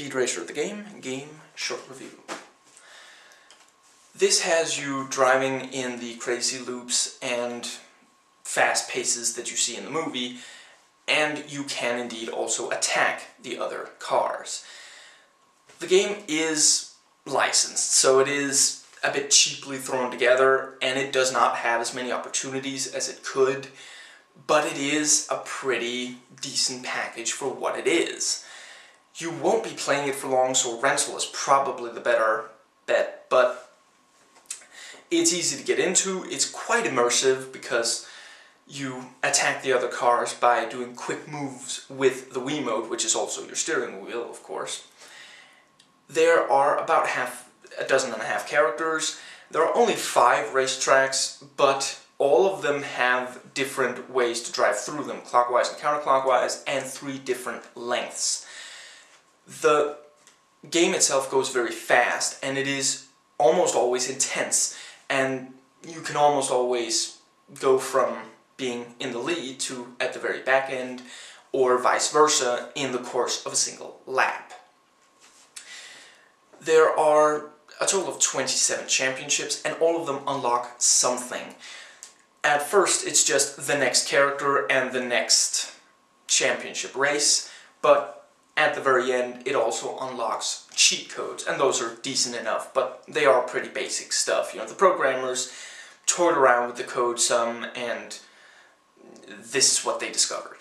Speed Racer of the game, game short review. This has you driving in the crazy loops and fast paces that you see in the movie, and you can indeed also attack the other cars. The game is licensed, so it is a bit cheaply thrown together, and it does not have as many opportunities as it could, but it is a pretty decent package for what it is. You won't be playing it for long, so rental is probably the better bet, but it's easy to get into, it's quite immersive because you attack the other cars by doing quick moves with the Wiimote, which is also your steering wheel, of course. There are about half a dozen and a half characters. There are only five racetracks, but all of them have different ways to drive through them, clockwise and counterclockwise, and three different lengths. The game itself goes very fast, and it is almost always intense, and you can almost always go from being in the lead to at the very back end, or vice versa, in the course of a single lap. There are a total of 27 championships, and all of them unlock something. At first, it's just the next character and the next championship race, but at the very end, it also unlocks cheat codes, and those are decent enough, but they are pretty basic stuff. You know, the programmers toyed around with the code some, and this is what they discovered.